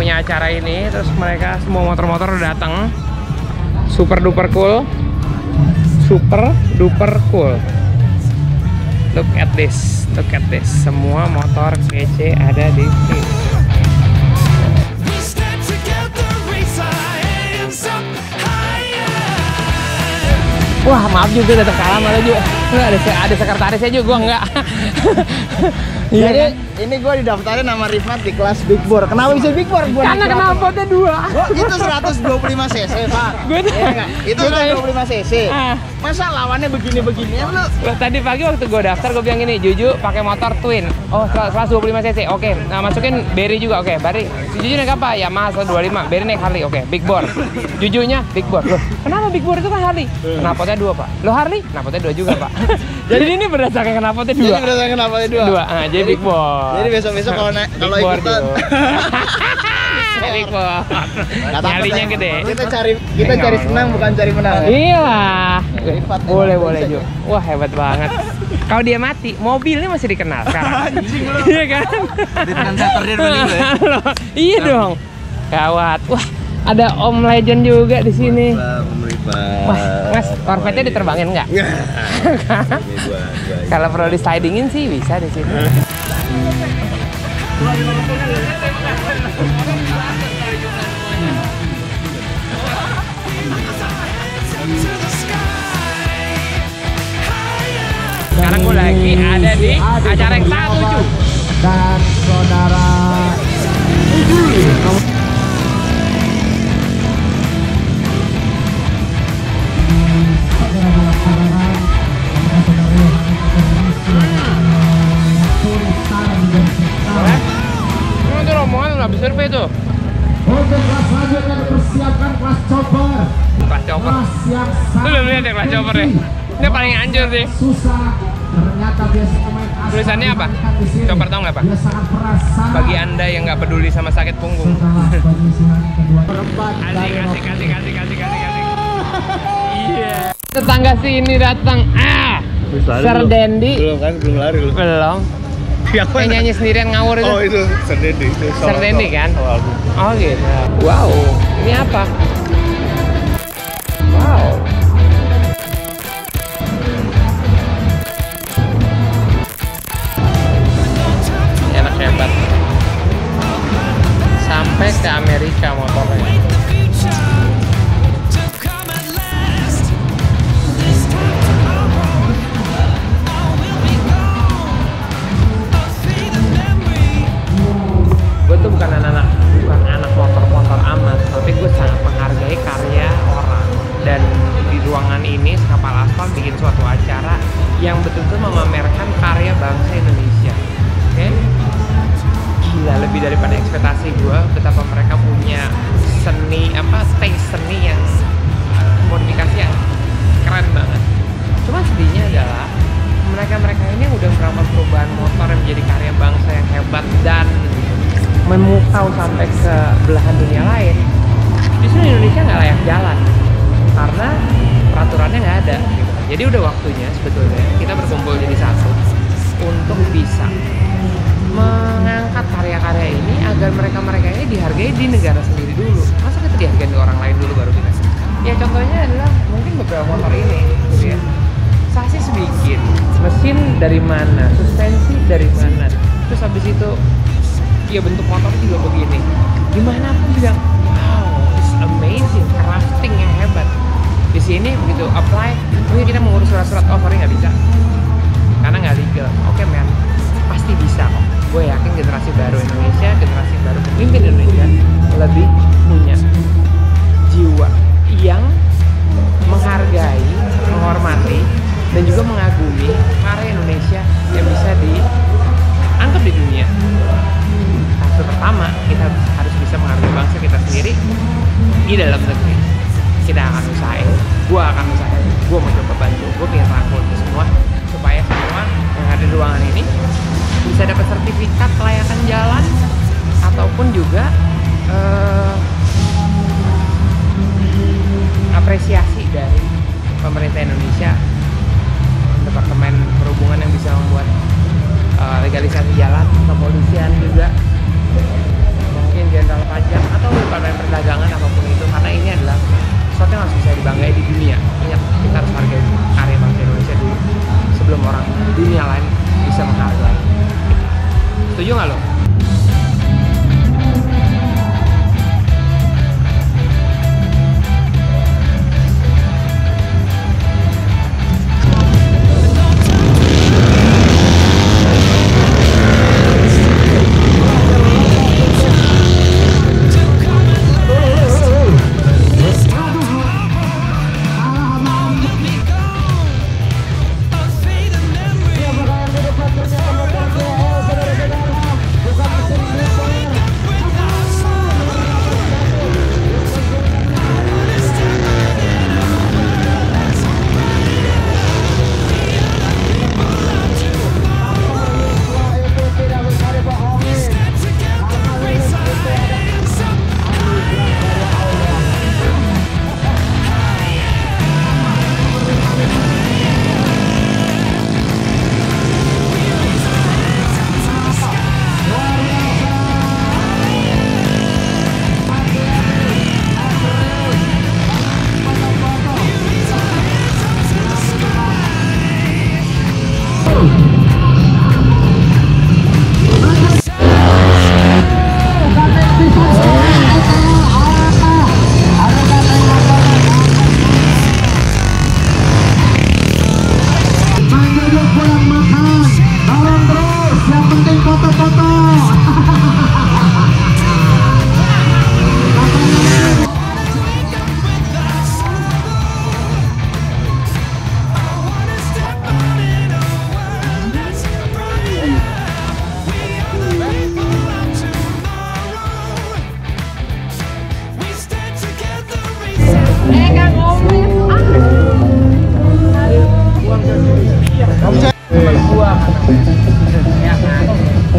Punya acara ini terus mereka semua motor-motor datang. Super duper cool. Super duper cool. Look at this look at this. Semua motor kece ada di sini. Wah maaf juga datang kalah malah juga Nggak, ada ada sekretarisnya juga gua enggak Iya Jadi kan? ini gue didaftarin nama Rifat di kelas Big Bore. Kenapa bisa Big Bore? Gua karena knalpotnya dua Oh, itu 125 cc, Pak. Gue tuh- nggak? Itu Gue tuh- 125 cc. Ah. Masa lawannya begini-beginian lu? Wah, Tadi pagi waktu gue daftar gue bilang gini, Juju pakai motor twin. Oh, 125 cc. Oke. Nah, masukin Berry juga. Oke, Berry. Juju naik apa? Yamaha 125. Berry naik Harley. Oke, Big Bore. Jujunya Big Bore. Loh, kenapa Big Bore itu kan Harley? Knalpotnya dua, Pak. Lo Harley? Knalpotnya dua juga, Pak. jadi ini berdasarkan knalpotnya dua. Jadi berdasarkan kenapa dua? Dua. Ah, jadi Big Bore. Jadi besok-besok kalau naik kalau ikutan dulu. Big Nyalinya ya. gede. Kita cari kita cari senang bukan cari menang. Iya. Rifat nih, Boleh boleh Ju. Wah hebat banget. Kalau dia mati, mobilnya masih dikenal sekarang. Iya kan? Dengan setter dia dibanding lu ya. iya dong. Gawat. Wah, ada Om Legend juga di sini. Wah, Mas, Corvette-nya diterbangin nggak? Kalau perlu di slidingin sih bisa di sini. Sekarang gue lagi ada di acara yang satu. Dan saudara rombongan habis survei tuh. Untuk kelas selanjutnya dipersiapkan kelas chopper Kelas chopper. Kelas yang Lu belum lihat ya kelas chopper ya? Ini paling anjur sih. susah Ternyata biasa Tulisannya apa? sini. Chopper tahu nggak, Pak? Bagi anda yang nggak peduli sama sakit punggung. Perempat Asik, dari asik, asik, asik, asik, asik, asik. Iya. Tetangga sini datang. Ah. Sir Dendi. Belum kan, belum lari lu. Belum. Siapa Yang nyanyi sendirian ngawur itu. Oh itu, Serdendi. itu Sir solo- Dendi kan? album. Oh gitu. Wow. Ini apa? Jadi udah waktunya sebetulnya kita berkumpul jadi satu untuk bisa mengangkat karya-karya ini agar mereka-mereka ini dihargai di negara sendiri dulu. Masa kita dihargai di orang lain dulu baru kita? Ya contohnya adalah mungkin beberapa motor ini gitu ya. Sasis bikin mesin dari mana suspensi dari mana. Terus habis itu ya bentuk motor juga begini. Gimana lebih punya jiwa yang menghargai menghormati dan juga mengagumi karya Indonesia yang bisa dianggap di dunia. Fase pertama kita harus bisa menghargai bangsa kita sendiri di dalam negeri. Kita akan usahain gue akan usahain gue mau coba bantu gue pengen rangkul itu semua supaya semua yang ada di ruangan ini bisa dapat sertifikat kelayakan jalan ataupun juga eh, apresiasi dari pemerintah Indonesia Departemen Perhubungan yang bisa membuat eh, legalisasi jalan kepolisian juga. Dirjen Jenderal Pajak atau Departemen Perdagangan apa pun itu karena ini adalah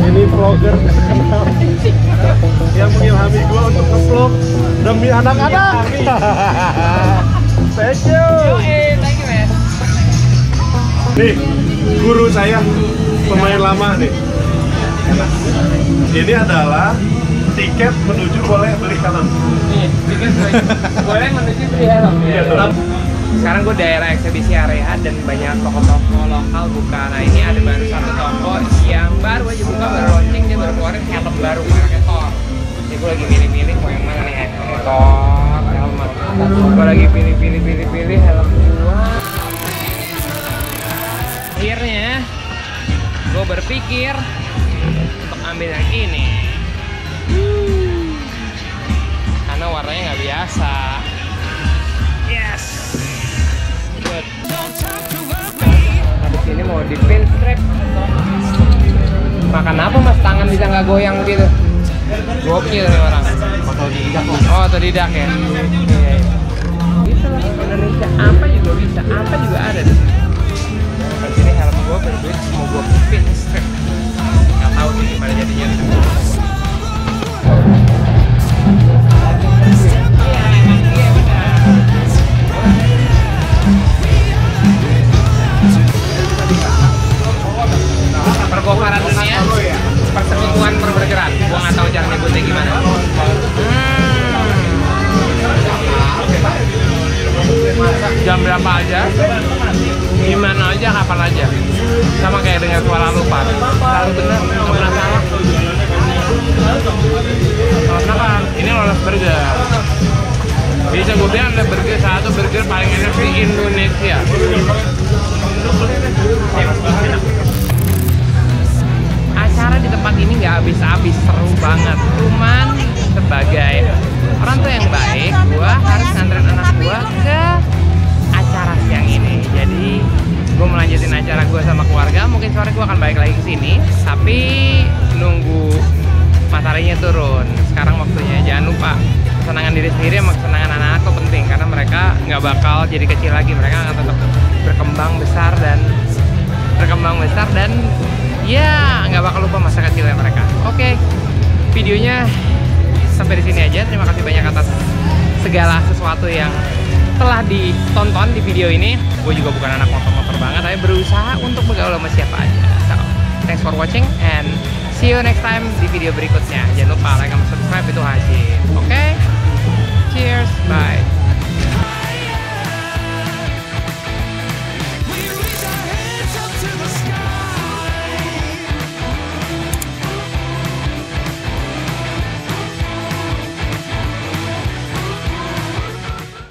Ini vlogger yang mengilhami gua untuk nge-vlog demi anak-anak. Thank you. Thank you man. Nih, guru saya pemain lama nih. Ini adalah tiket menuju boleh beli helm. Nih, bikin gue. Boleh menuju beli helm ya. Sekarang gue daerah eksebisi area dan banyak toko-toko lokal buka. Nah ini ada baru satu toko yang baru aja buka, baru launching, dia baru keluarin helm baru pakai Thor. Jadi gue lagi milih-milih mau yang mana nih ya. Thor, helmet. Gue lagi pilih-pilih pilih-pilih helm gua. Akhirnya gue berpikir untuk ambil yang ini. Karena warnanya nggak biasa. Mau di pin strap. Makan apa mas? Tangan bisa nggak goyang begitu? Gokil nih orang. Oh, otodidak ya. Iya, iya. Bisa lah Indonesia apa juga bisa, apa juga ada di sini. Di sini helm gua berduit mau gua pin strap. Nggak tahu sih gimana jadinya. Bisa gue bilang ada burger satu burger paling enak di Indonesia. Acara di tempat ini nggak habis-habis seru banget. Cuman sebagai orang tua yang baik gua harus nganterin anak gua ke acara siang ini. Jadi gue melanjutin acara gue sama keluarga. Mungkin sore gue akan balik lagi ke sini tapi nunggu mataharinya turun. Sekarang waktunya jangan lupa kesenangan diri sendiri sama kesenangan anak-anak tuh penting karena mereka nggak bakal jadi kecil lagi mereka akan tetap berkembang besar dan berkembang besar dan ya nggak bakal lupa masa kecilnya mereka oke videonya sampai di sini aja terima kasih banyak atas segala sesuatu yang telah ditonton di video ini gue juga bukan anak motor-motor banget tapi berusaha untuk bergaul sama siapa aja so thanks for watching and See you next time di video berikutnya. Jangan lupa like dan subscribe itu wajib. Oke? Cheers, bye.